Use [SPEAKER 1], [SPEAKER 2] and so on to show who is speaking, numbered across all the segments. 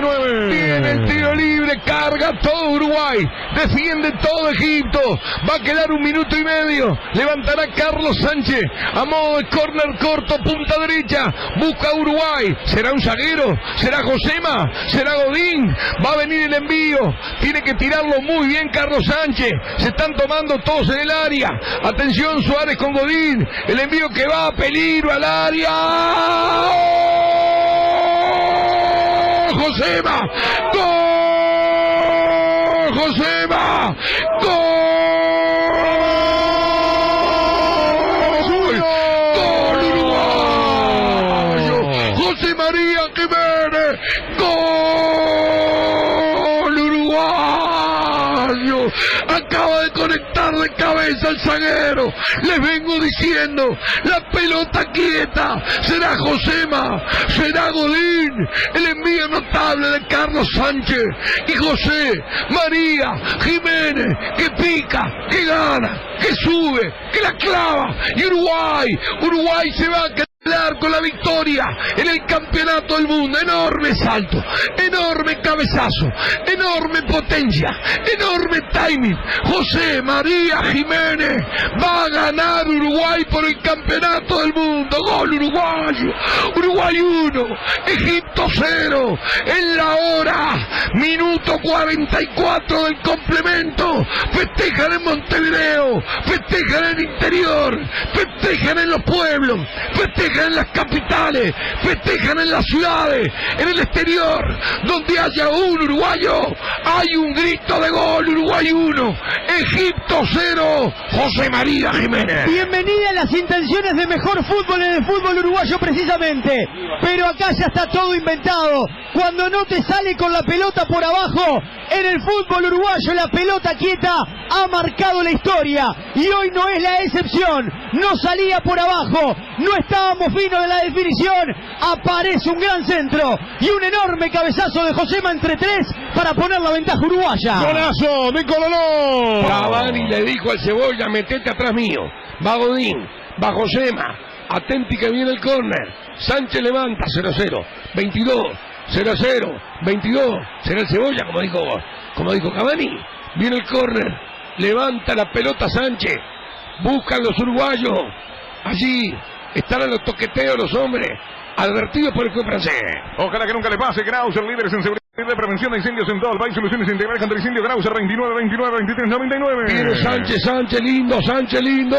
[SPEAKER 1] 99.
[SPEAKER 2] Viene el tiro libre, carga todo Uruguay, defiende todo Egipto, va a quedar un minuto y medio, levantará Carlos Sánchez. A modo de córner corto, punta derecha, busca Uruguay, será un zaguero, será Josema, será Godín, va a venir el envío, tiene que tirarlo muy bien Carlos Sánchez, se están tomando todos en el área, atención Suárez con Godín, el envío que va a peligro al área. Josema. ¡Gol! Josema. ¡Gol! ¡Gol uruguayo! José María Jiménez. ¡Gol Acaba de conectar de cabeza el zaguero. Les vengo diciendo, la pelota quieta. Será Josema, será Godín. El envío notable de Carlos Sánchez y José María Jiménez que pica, que gana, que sube, que la clava. Y Uruguay, Uruguay se va a quedar con la victoria en el campeonato del mundo. Enorme salto, enorme cabezazo, enorme potencia, enorme timing. José María Jiménez va a ganar Uruguay por el campeonato del mundo. Gol uruguayo. Uruguay 1, Egipto 0. En la hora, minuto 44 del complemento. Festejan en Montevideo, festejan en el interior, festejan en los pueblos, festejan en las capitales, festejan en las ciudades, en el exterior, donde haya un uruguayo, hay un grito de gol, Uruguay 1, Egipto 0, José María Jiménez.
[SPEAKER 3] Bienvenida a las intenciones de mejor fútbol en el fútbol uruguayo precisamente. Pero acá ya está todo inventado. Cuando no te sale con la pelota por abajo, en el fútbol uruguayo la pelota quieta ha marcado la historia. Y hoy no es la excepción. No salía por abajo. No estábamos finos en la definición. Aparece un gran centro y un enorme cabezazo de Josema entre tres para poner la ventaja uruguaya.
[SPEAKER 1] Golazo de Coloró.
[SPEAKER 2] Cavani le dijo al Cebolla, metete atrás mío. Va Godín, va Josema, atenti que viene el córner. Sánchez levanta 0-0, 22, 0-0, 22. Será el Cebolla, como dijo, como dijo Cavani. Viene el córner, levanta la pelota Sánchez. Buscan los uruguayos. Allí están a los toqueteos los hombres, advertidos por el club francés.
[SPEAKER 1] Ojalá que nunca le pase. Krauser, líderes en seguridad de prevención de incendios en todo el país. Soluciones integrales contra incendio. Krauser, 29, 29, 23, 99.
[SPEAKER 2] Viene Sánchez, Sánchez, lindo, Sánchez, lindo.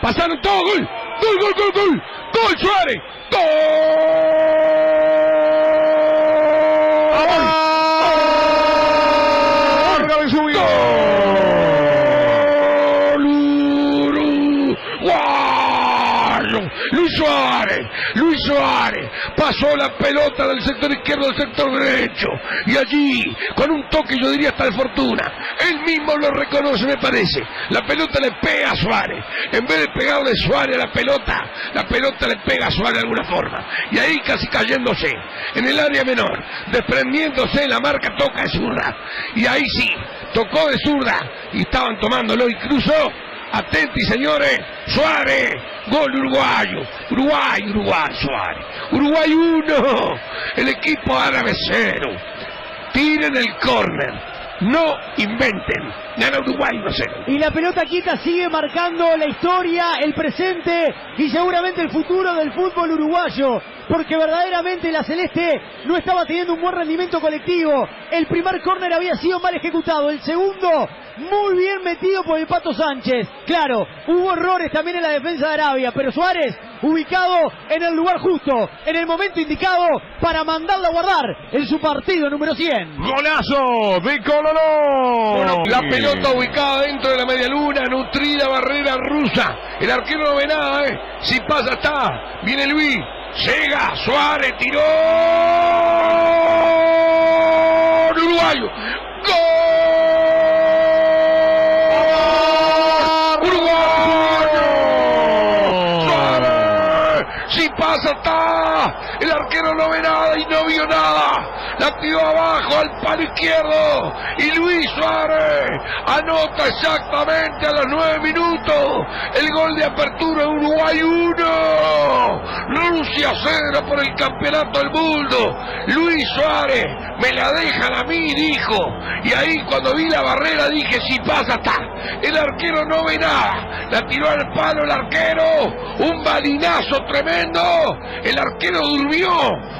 [SPEAKER 2] Pasaron todo, gol, gol, gol, gol, gol. Gol, Suárez.
[SPEAKER 1] ¡Gol!
[SPEAKER 2] Suárez. Pasó la pelota del sector izquierdo al sector derecho. Y allí con un toque yo diría hasta de fortuna. Él mismo lo reconoce me parece. La pelota le pega a Suárez. En vez de pegarle Suárez a la pelota la pelota le pega a Suárez de alguna forma. Y ahí casi cayéndose en el área menor desprendiéndose la marca toca de zurda. Y ahí sí tocó de zurda y estaban tomándolo y cruzó Atenti, señores. Suárez, gol uruguayo. Uruguay, Uruguay, Suárez. Uruguay 1, el equipo árabe 0. Tiren el córner. No inventen. Gana Uruguay 1-0.
[SPEAKER 3] Y la pelota quieta sigue marcando la historia, el presente y seguramente el futuro del fútbol uruguayo. Porque verdaderamente la Celeste no estaba teniendo un buen rendimiento colectivo. El primer córner había sido mal ejecutado. El segundo, muy bien metido por el Pato Sánchez. Claro, hubo errores también en la defensa de Arabia, pero Suárez ubicado en el lugar justo, en el momento indicado para mandarlo a guardar en su partido número 100.
[SPEAKER 1] Golazo de Coloró.
[SPEAKER 2] Bueno, la pelota ubicada dentro de la media luna, nutrida barrera rusa. El arquero no ve nada, ¿eh? Si pasa, está. Viene Luis. Llega, Suárez, tiró. Uruguayo. ¡Gol! ¡Uruguayo! Suárez. Si pasa, está. El arquero no ve nada y no vio nada. La tiró abajo al palo izquierdo y Luis Suárez anota exactamente a los nueve minutos el gol de apertura Uruguay 1, Rusia 0 por el campeonato del mundo. Luis Suárez me la dejan a mí, dijo. Y ahí cuando vi la barrera dije, si pasa está. El arquero no ve nada. La tiró al palo el arquero. Un balinazo tremendo. El arquero durmió.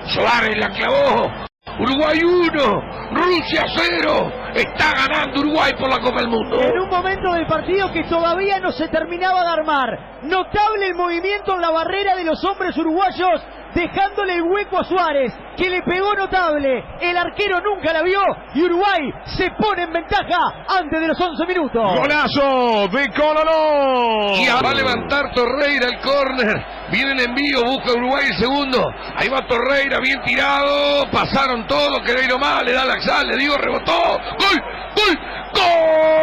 [SPEAKER 2] Suárez la clavó. Uruguay 1, Rusia 0. Está ganando Uruguay por la Copa del Mundo.
[SPEAKER 3] En un momento del partido que todavía no se terminaba de armar. Notable el movimiento en la barrera de los hombres uruguayos dejándole el hueco a Suárez, que le pegó notable. El arquero nunca la vio y Uruguay se pone en ventaja antes de los 11 minutos.
[SPEAKER 1] Golazo de Coloró.
[SPEAKER 2] Y va a levantar Torreira el córner. Viene el envío, busca Uruguay el segundo. Ahí va Torreira, bien tirado. Pasaron todos, que no más. Le da la Laxal, le digo, rebotó. ¡Gol! ¡Gol! ¡Gol!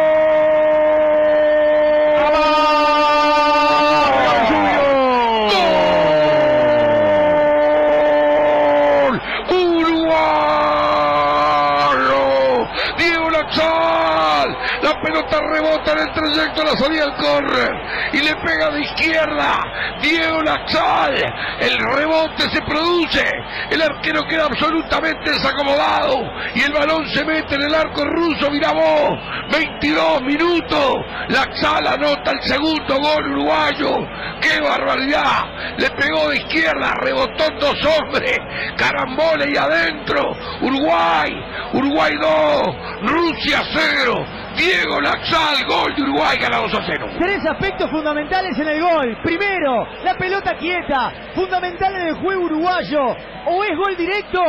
[SPEAKER 2] La pelota rebota en el trayecto, la salida al córner. Y le pega de izquierda. Diego Laxal. El rebote se produce. El arquero queda absolutamente desacomodado. Y el balón se mete en el arco ruso. Mira vos. 22 minutos. Laxal anota el segundo gol uruguayo. ¡Qué barbaridad! Le pegó de izquierda. Rebotó en dos hombres. Carambole y adentro. Uruguay. Uruguay 2. Rusia 0. Diego Laxal, gol de Uruguay, ganado 2 a 0.
[SPEAKER 3] Tres aspectos fundamentales en el gol. Primero, la pelota quieta, fundamental en el juego uruguayo. O es gol directo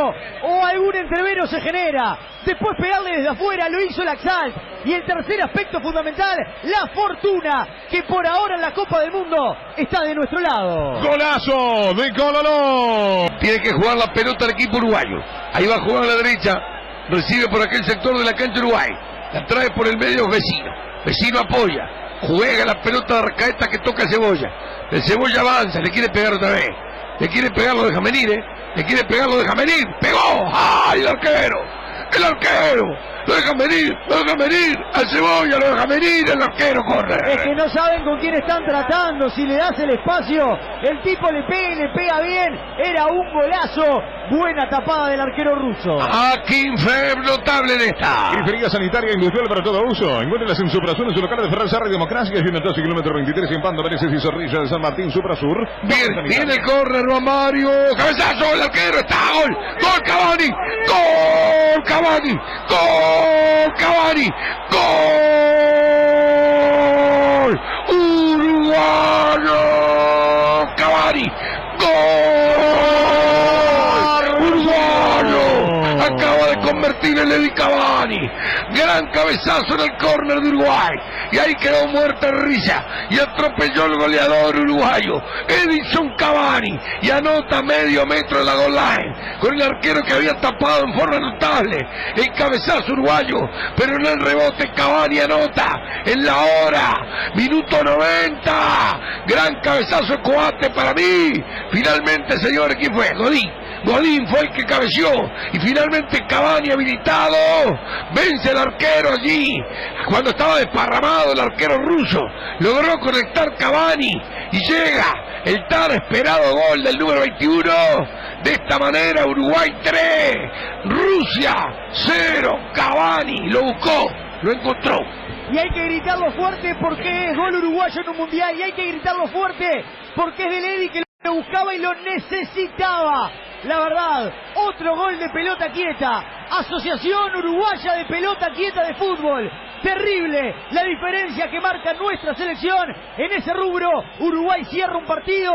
[SPEAKER 3] o algún entrevero se genera. Después pegarle desde afuera, lo hizo Laxal. Y el tercer aspecto fundamental, la fortuna, que por ahora en la Copa del Mundo está de nuestro lado.
[SPEAKER 1] Golazo de Coloró.
[SPEAKER 2] Tiene que jugar la pelota el equipo uruguayo. Ahí va a jugar a la derecha. Recibe por aquel sector de la cancha Uruguay. La trae por el medio vecino. Vecino apoya. Juega la pelota de Arcaeta que toca Cebolla. El Cebolla avanza, le quiere pegar otra vez. Le quiere pegar, lo deja venir, ¿eh? Le quiere pegar, lo deja venir. ¡Pegó! ¡Ay, el arquero! ¡El arquero! ¡Lo dejan venir! ¡Lo dejan venir! ¡Al Cebolla lo dejan venir! ¡El arquero corre!
[SPEAKER 3] Es que no saben con quién están tratando. Si le das el espacio, el tipo le pega y le pega bien. Era un golazo. Buena tapada del arquero ruso.
[SPEAKER 2] Aquí Feb notable en esta.
[SPEAKER 1] Grifería sanitaria industrial para todo uso. Encuéntralas en Suprasur, en su local de Ferrer Sarra y Democracia. Y en el 12 kilómetro 23 en Pando, Mereces y Zorrilla de San Martín, Suprasur.
[SPEAKER 2] Bien, viene el córner, Juan Mario. Cabezazo, el arquero está. Gol. Gol Cavani. Gol Cavani. Gol Cavani. Gol. Uruguayo. Cavani. Gol. Convertir el Eddie Cavani. Gran cabezazo en el córner de Uruguay. Y ahí quedó muerta risa. Y atropelló el goleador uruguayo. Edison Cavani. Y anota medio metro de la goal line. Con el arquero que había tapado en forma notable. El cabezazo uruguayo. Pero en el rebote Cavani anota. En la hora. Minuto 90. Gran cabezazo coate para mí. Finalmente, señores, ¿quién fue? Godín. Godín fue el que cabeció. Y finalmente Cavani habilitado. Vence el arquero allí. Cuando estaba desparramado el arquero ruso. Logró conectar Cavani. Y llega el tan esperado gol del número 21. De esta manera Uruguay 3. Rusia 0. Cavani lo buscó. Lo encontró.
[SPEAKER 3] Y hay que gritarlo fuerte porque es gol uruguayo en un mundial. Y hay que gritarlo fuerte porque es Eddy que lo buscaba y lo necesitaba. La verdad, otro gol de pelota quieta. Asociación Uruguaya de Pelota Quieta de Fútbol. Terrible la diferencia que marca nuestra selección en ese rubro. Uruguay cierra un partido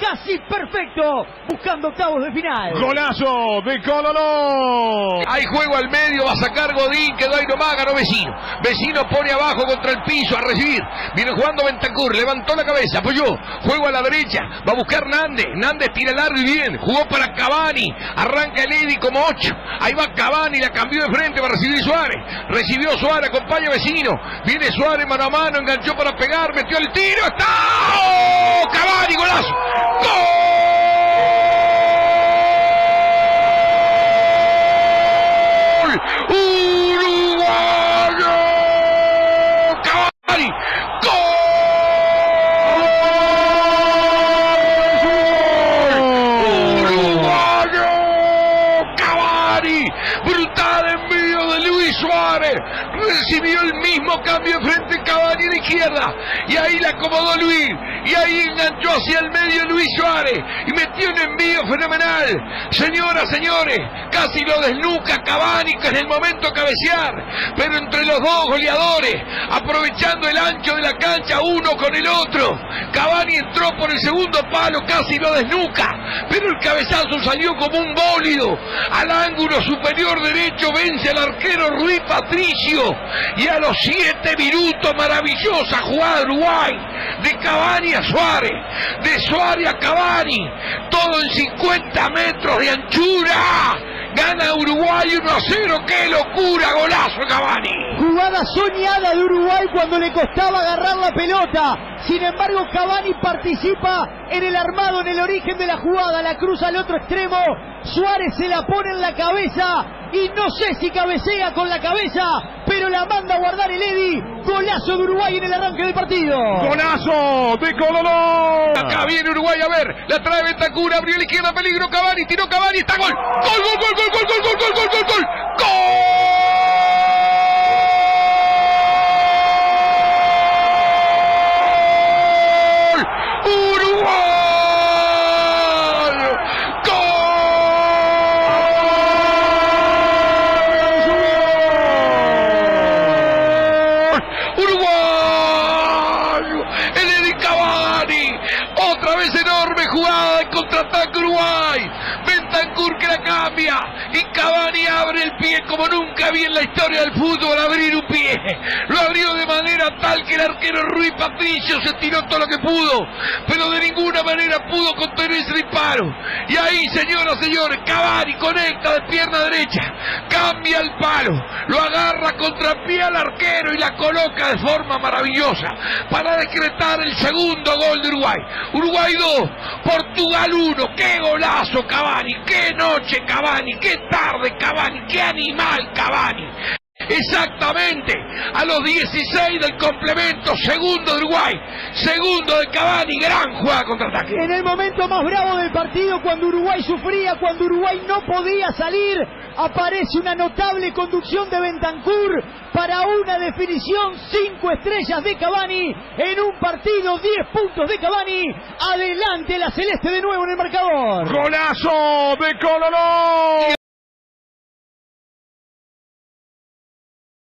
[SPEAKER 3] casi perfecto, buscando octavos de final.
[SPEAKER 1] Golazo de Coloró.
[SPEAKER 2] Hay juego al medio, va a sacar Godín, quedó ahí nomás, ganó Vecino. Vecino pone abajo contra el piso a recibir. Viene jugando Bentancur, levantó la cabeza, apoyó. Juego a la derecha, va a buscar Nández. Nández tira largo y bien. Jugó para Cavani. Arranca el Eddy como ocho. Ahí va Cavani, la cambió de frente para recibir Suárez. Recibió Suárez, acompaña Vecino. Viene Suárez mano a mano, enganchó para pegar, metió el tiro. ¡Está! ¡Oh! Cavani, golazo. ¡Gol! tare Luis Suárez. Recibió el mismo cambio de frente Cavani de izquierda. Y ahí la acomodó Luis. Y ahí enganchó hacia el medio Luis Suárez. Y metió un envío fenomenal. Señoras, señores, casi lo desnuca Cavani en el momento cabecear. Pero entre los dos goleadores, aprovechando el ancho de la cancha uno con el otro. Cavani entró por el segundo palo, casi lo desnuca. Pero el cabezazo salió como un bólido. Al ángulo superior derecho vence al arquero Ruiz Patricio. Y a los siete minutos, maravillosa jugada Uruguay. De Cavani a Suárez. De Suárez a Cavani. Todo en 50 metros de anchura. Gana Uruguay 1 a 0. ¡Qué locura! Golazo Cavani.
[SPEAKER 3] Jugada soñada de Uruguay cuando le costaba agarrar la pelota. Sin embargo, Cavani participa en el armado, en el origen de la jugada. La cruza al otro extremo. Suárez se la pone en la cabeza. Y no sé si cabecea con la cabeza, pero la manda a guardar el Edi. Golazo de Uruguay en el arranque del partido.
[SPEAKER 1] Golazo de Colorón.
[SPEAKER 2] Acá viene Uruguay a ver, la trae Ventacura, abrió la izquierda, peligro Cavani, tiró Cavani, está gol. Gol, gol, gol, gol, gol, gol, gol, gol, gol, gol, gol. ¡Gol! contra-ataque Uruguai. Que la cambia. Y Cavani abre el pie como nunca vi en la historia del fútbol abrir un pie. Lo abrió de manera tal que el arquero Ruiz Patricio se tiró todo lo que pudo. Pero de ninguna manera pudo contener ese disparo. Y ahí, señoras, señores, Cavani conecta de pierna derecha. Cambia el palo. Lo agarra contra pie al arquero y la coloca de forma maravillosa para decretar el segundo gol de Uruguay. Uruguay 2, Portugal 1. ¡Qué golazo Cavani! ¡Qué noche Cavani! ¡Qué tarde Cavani! ¡Qué animal Cavani! Exactamente, a los 16 del complemento, segundo de Uruguay, segundo de Cavani, gran jugada contraataque.
[SPEAKER 3] En el momento más bravo del partido, cuando Uruguay sufría, cuando Uruguay no podía salir, aparece una notable conducción de Bentancur para una definición cinco estrellas de Cavani en un partido 10 puntos de Cavani. Adelante la celeste de nuevo en el marcador.
[SPEAKER 1] Golazo de Colorón.